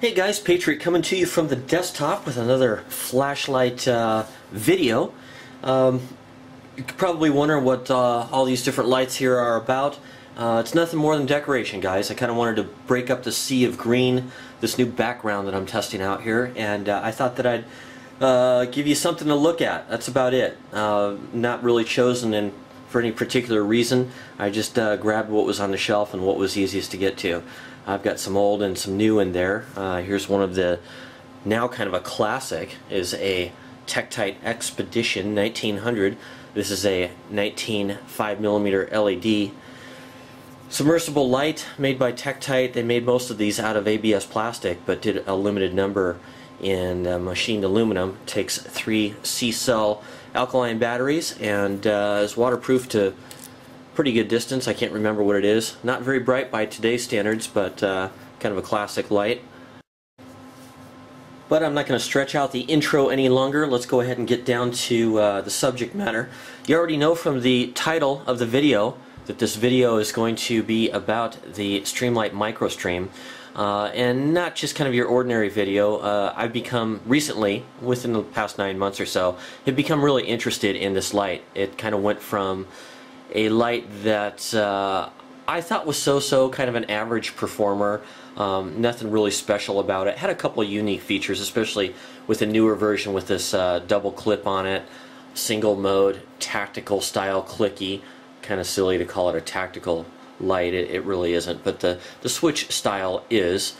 Hey guys, Patriot coming to you from the desktop with another flashlight uh, video. Um, you probably wonder what uh, all these different lights here are about. Uh, it's nothing more than decoration, guys. I kind of wanted to break up the sea of green, this new background that I'm testing out here, and uh, I thought that I'd uh, give you something to look at. That's about it. Uh, not really chosen in, for any particular reason. I just grabbed what was on the shelf and what was easiest to get to. I've got some old and some new in there. Uh, here's one of the now kind of a classic is a Tektite Expedition 1900. This is a 19 5mm LED submersible light made by Tektite. They made most of these out of ABS plastic but did a limited number in uh, machined aluminum. Takes three C-cell alkaline batteries and uh, is waterproof to pretty good distance. I can't remember what it is. Not very bright by today's standards, but uh, kind of a classic light. But I'm not going to stretch out the intro any longer. Let's go ahead and get down to uh, the subject matter. You already know from the title of the video that this video is going to be about the Streamlight MicroStream. Uh, and not just kind of your ordinary video. Uh, I've become recently, within the past nine months or so, have become really interested in this light. It kind of went from a light that uh, I thought was so-so, kind of an average performer. Um, nothing really special about it. Had a couple unique features, especially with the newer version with this uh, double clip on it, single mode, tactical style clicky. Kind of silly to call it a tactical light. It, it really isn't, but the the switch style is.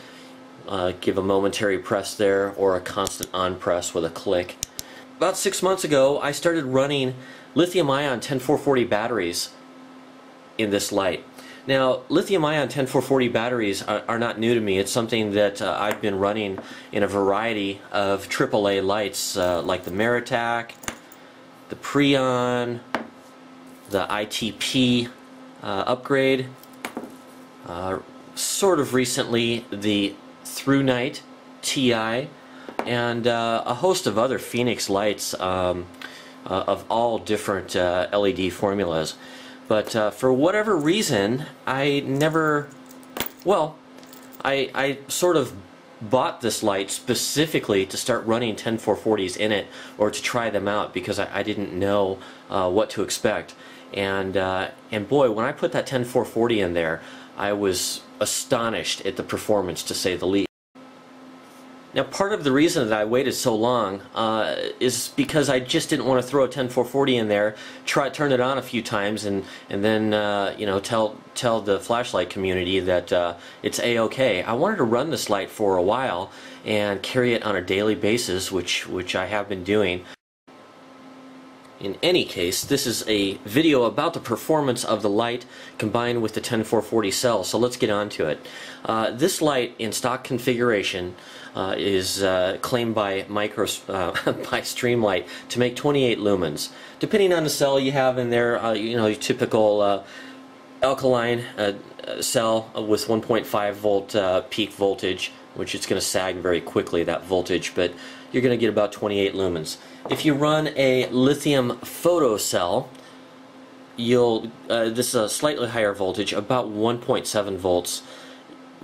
Uh, give a momentary press there or a constant on press with a click. About six months ago, I started running lithium-ion 10440 batteries in this light. Now, lithium-ion 10440 batteries are, are, not new to me. It's something that uh, I've been running in a variety of AAA lights uh, like the Maritac, the Preon, the ITP uh, upgrade, uh, sort of recently the ThruNite TI, and uh, a host of other Fenix lights. Um, uh, of all different uh, LED formulas. But uh, for whatever reason, I never, well, I, I sort of bought this light specifically to start running 10440s in it or to try them out because I, I didn't know uh, what to expect. And, uh, and boy, when I put that 10440 in there, I was astonished at the performance to say the least. Now, part of the reason that I waited so long uh, is because I just didn't want to throw a 10440 in there, try turn it on a few times, and and then uh, you know tell tell the flashlight community that uh, it's a okay. I wanted to run this light for a while and carry it on a daily basis, which which I have been doing. In any case, this is a video about the performance of the light combined with the 10440 cell, so let's get on to it. Uh, this light in stock configuration uh, is uh, claimed by micro uh, by Streamlight to make 28 lumens. Depending on the cell you have in there, uh, you know, your typical uh, alkaline cell with 1.5 volt peak voltage, which it's going to sag very quickly, that voltage, but you're going to get about 28 lumens. If you run a lithium photocell, you'll uh, this is a slightly higher voltage, about 1.7 volts.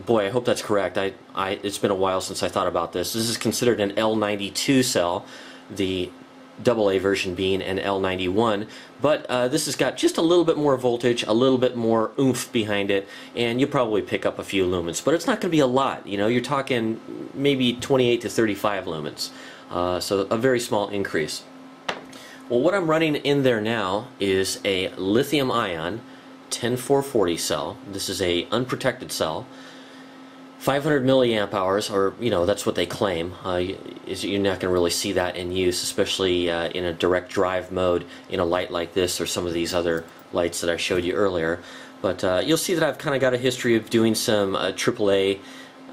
Boy, I hope that's correct. I, I, it's been a while since I thought about this. This is considered an L92 cell, the AA version being an L91, but uh, this has got just a little bit more voltage, a little bit more oomph behind it, and you'll probably pick up a few lumens. But it's not going to be a lot. You know, you're talking maybe 28 to 35 lumens. Uh, so a very small increase. Well, what I'm running in there now is a lithium ion 10440 cell. This is a unprotected cell. 500 milliamp hours, or you know, that's what they claim. Uh, you're not going to really see that in use, especially uh, in a direct drive mode in a light like this or some of these other lights that I showed you earlier. But uh, you'll see that I've kind of got a history of doing some AAA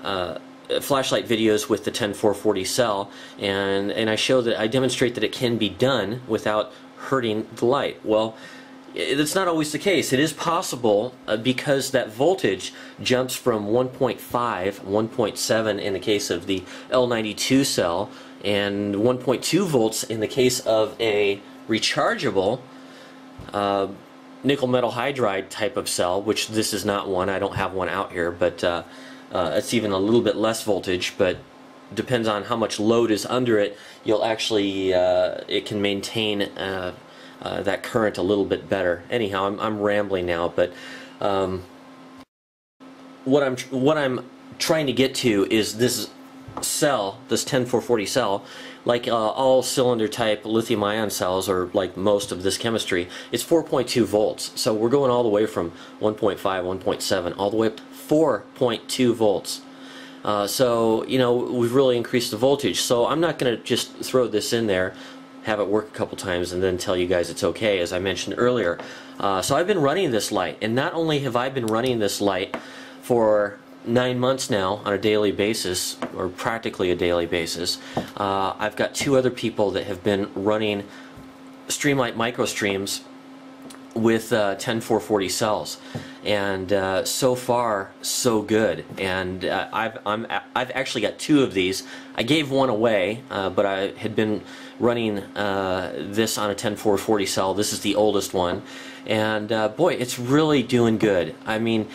uh, flashlight videos with the 10440 cell and and I show that I demonstrate that it can be done without hurting the light well it's not always the case it is possible uh, because that voltage jumps from 1.5 1.7 in the case of the L92 cell and 1.2 volts in the case of a rechargeable uh, nickel metal hydride type of cell which this is not one I don't have one out here but uh, uh, it's even a little bit less voltage, but depends on how much load is under it. You'll actually uh, it can maintain uh, that current a little bit better. Anyhow, I'm, I'm rambling now, but um, what I'm what I'm trying to get to is this cell, this 10440 cell, like uh, all cylinder type lithium ion cells, or like most of this chemistry, it's 4.2 volts. So we're going all the way from 1.5, 1.7, all the way up to 4.2 volts. Uh, so, you know, we've really increased the voltage. So I'm not going to just throw this in there, have it work a couple times, and then tell you guys it's okay, as I mentioned earlier. Uh, so I've been running this light, and not only have I been running this light for nine months now on a daily basis, or practically a daily basis. Uh, I've got two other people that have been running Streamlight MicroStreams with uh, 10440 cells, and uh, so far so good. And uh, I've I'm I've actually got two of these. I gave one away, uh, but I had been running uh, this on a 10440 cell. This is the oldest one, and uh, boy, it's really doing good. I mean.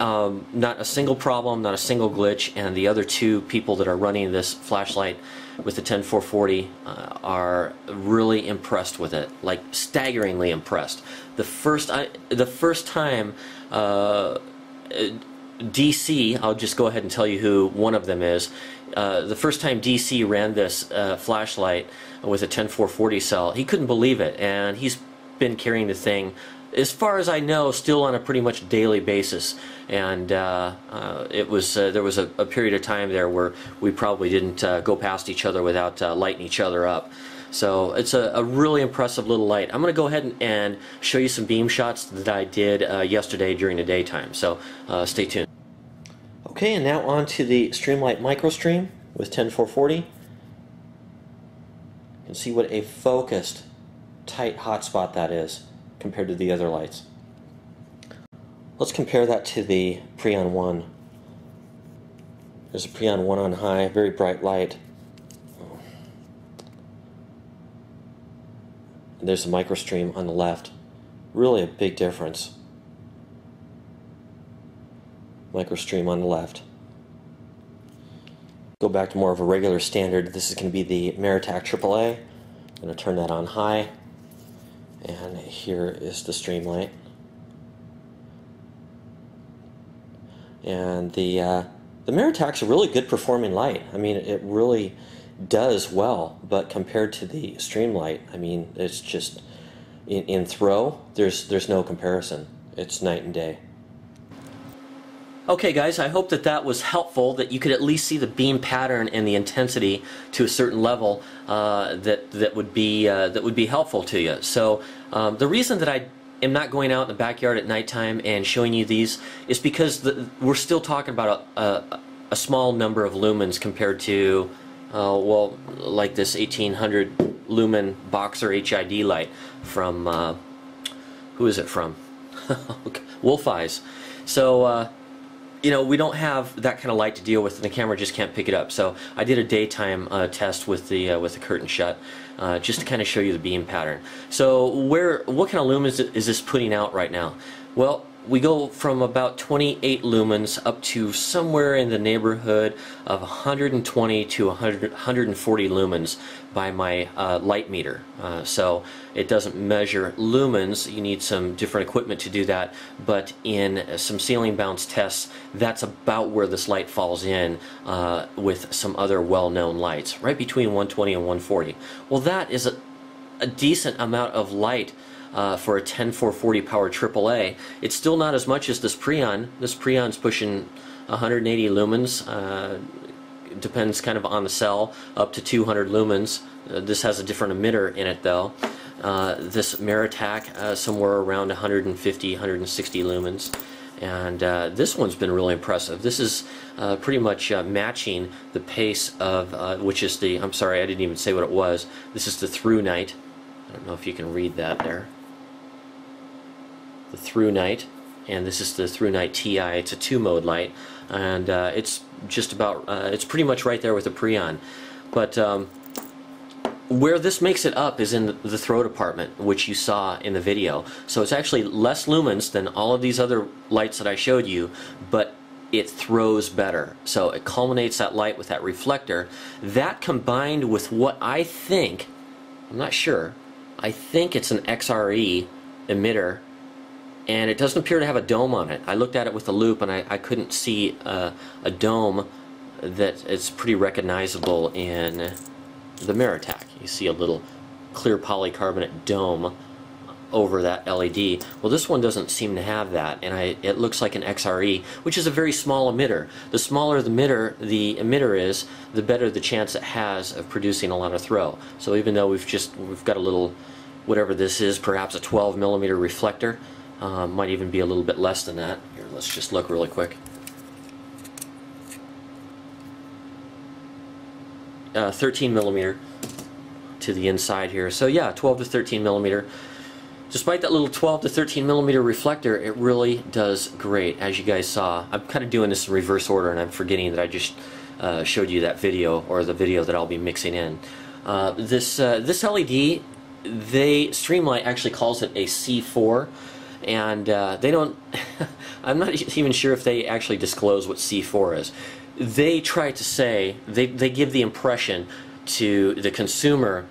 Um, not a single problem, not a single glitch, and the other two people that are running this flashlight with the 10440 uh, are really impressed with it, like staggeringly impressed. The first, I, the first time uh, DC, I'll just go ahead and tell you who one of them is. Uh, the first time DC ran this uh, flashlight with a 10440 cell, he couldn't believe it, and he's been carrying the thing as far as I know, still on a pretty much daily basis. And uh, uh, it was uh, there was a, a, period of time there where we probably didn't uh, go past each other without uh, lighting each other up. So it's a, a, really impressive little light. I'm going to go ahead and, and, show you some beam shots that I did uh, yesterday during the daytime. So stay tuned. Okay, and now on to the Streamlight MicroStream with 10440. You can see what a focused, tight hotspot that is compared to the other lights. Let's compare that to the Preon 1. There's a Preon 1 on high, very bright light. And there's a microstream on the left. Really a big difference. Microstream on the left. Go back to more of a regular standard. This is going to be the Maritac AAA. I'm going to turn that on high and here is the streamlight and the uh, the Maritac's a really good performing light. I mean it really does well but compared to the Streamlight I mean it's just in, in throw there's there's no comparison. It's night and day Okay guys, I hope that that was helpful, that you could at least see the beam pattern and the intensity to a certain level uh, that, that, would be, uh, that would be helpful to you. So um, the reason that I am not going out in the backyard at nighttime and showing you these is because the, we're still talking about a, a, a, small number of lumens compared to, uh, well, like this 1800 lumen Boxer HID light from, uh, who is it from? Wolf Eyes. So, uh, you know, we don't have that kind of light to deal with, and the camera just can't pick it up. So I did a daytime uh, test with the uh, with the curtain shut, uh, just to kind of show you the beam pattern. So where, what kind of lumens is this putting out right now? Well, we go from about 28 lumens up to somewhere in the neighborhood of 120 to 100, 140 lumens by my uh, light meter. Uh, so it doesn't measure lumens, you need some different equipment to do that, but in some ceiling bounce tests, that's about where this light falls in uh, with some other well-known lights, right between 120 and 140. Well that is a, a decent amount of light uh, for a 10440 power AAA. It's still not as much as this Preon. This Preon's pushing 180 lumens. Uh, depends kind of on the cell, up to 200 lumens. Uh, this has a different emitter in it though. Uh, this Maritac uh, somewhere around 150, 160 lumens. And uh, this one's been really impressive. This is uh, pretty much uh, matching the pace of, uh, which is the, I'm sorry, I didn't even say what it was. This is the ThruNite. I don't know if you can read that there the ThruNite and this is the ThruNite TI it's a two mode light and uh, it's just about uh, it's pretty much right there with the Preon but um, where this makes it up is in the throw department which you saw in the video so it's actually less lumens than all of these other lights that I showed you but it throws better. So it culminates that light with that reflector. That combined with what I think, I'm not sure, I think it's an XRE emitter and it doesn't appear to have a dome on it. I looked at it with a loupe and I, I couldn't see uh, a dome that is pretty recognizable in the Maritac. You see a little clear polycarbonate dome over that LED. Well, this one doesn't seem to have that, and I, it looks like an XRE, which is a very small emitter. The smaller the emitter, the emitter is, the better the chance it has of producing a lot of throw. So even though we've just we've got a little, whatever this is, perhaps a 12 millimeter reflector, uh, might even be a little bit less than that. Here, let's just look really quick. Uh, 13 millimeter to the inside here. So yeah, 12 to 13 millimeter. Despite that little 12 to 13 millimeter reflector, it really does great, as you guys saw. I'm kind of doing this in reverse order, and I'm forgetting that I just uh, showed you that video, or the video that I'll be mixing in. Uh, this, uh, this LED, they Streamlight actually calls it a C4, and uh, they don't, I'm not even sure if they actually disclose what C4 is. They try to say, they, they give the impression to the consumer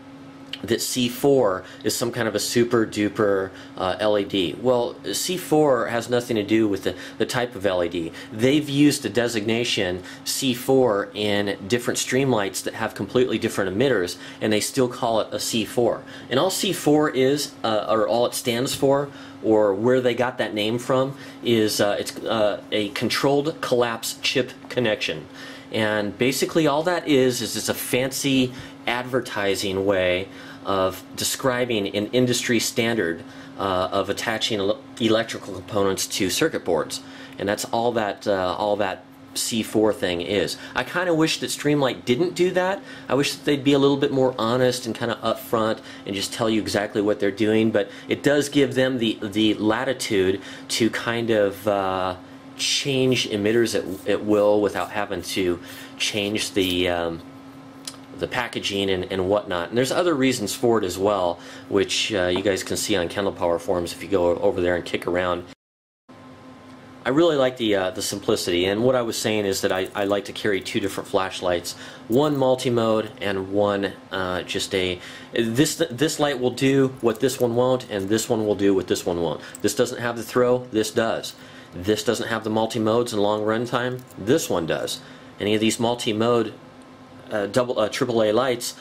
that C4 is some kind of a super duper uh, LED. Well, C4 has nothing to do with the, the type of LED. They've used the designation C4 in different streamlights that have completely different emitters, and they still call it a C4. And all C4 is, uh, or all it stands for, or where they got that name from, is uh, it's uh, a controlled collapse chip connection. And basically all that is, is it's a fancy advertising way of describing an industry standard uh, of attaching electrical components to circuit boards. And that's all that, uh, all that C4 thing is. I kind of wish that Streamlight didn't do that. I wish that they'd be a little bit more honest and kind of upfront and just tell you exactly what they're doing, but it does give them the, the latitude to kind of uh, change emitters at, at will without having to change the um, the packaging and, and whatnot. And there's other reasons for it as well, which uh, you guys can see on Candle Power forums if you go over there and kick around. I really like the uh, the simplicity, and what I was saying is that I, I like to carry two different flashlights, one multi-mode and one uh, just a. This this light will do what this one won't, and this one will do what this one won't. This doesn't have the throw, this does. This doesn't have the multi-modes and long run time, this one does. Any of these multi-mode uh, double uh, AAA lights,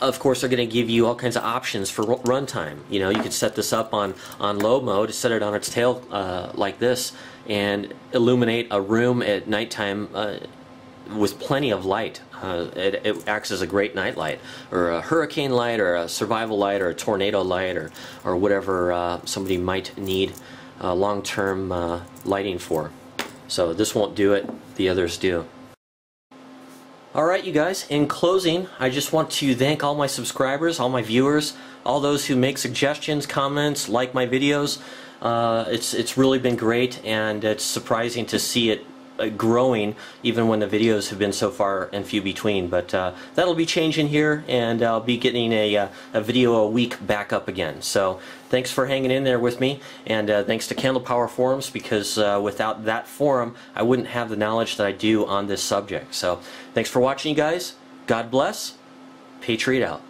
of course, they're going to give you all kinds of options for runtime. You know, you could set this up on on low mode, set it on its tail uh, like this, and illuminate a room at nighttime uh, with plenty of light. Uh, it, it, acts as a great night light, or a hurricane light, or a survival light, or a tornado light, or or whatever uh, somebody might need uh, long-term uh, lighting for. So this won't do it; the others do. Alright you guys, in closing, I just want to thank all my subscribers, all my viewers, all those who make suggestions, comments, like my videos. Uh, it's, it's really been great and it's surprising to see it growing even when the videos have been so far and few between. But uh, that'll be changing here and I'll be getting a, uh, a video a week back up again. So thanks for hanging in there with me and uh, thanks to Candle Power Forums because uh, without that forum I wouldn't have the knowledge that I do on this subject. So thanks for watching you guys. God bless. Patriot out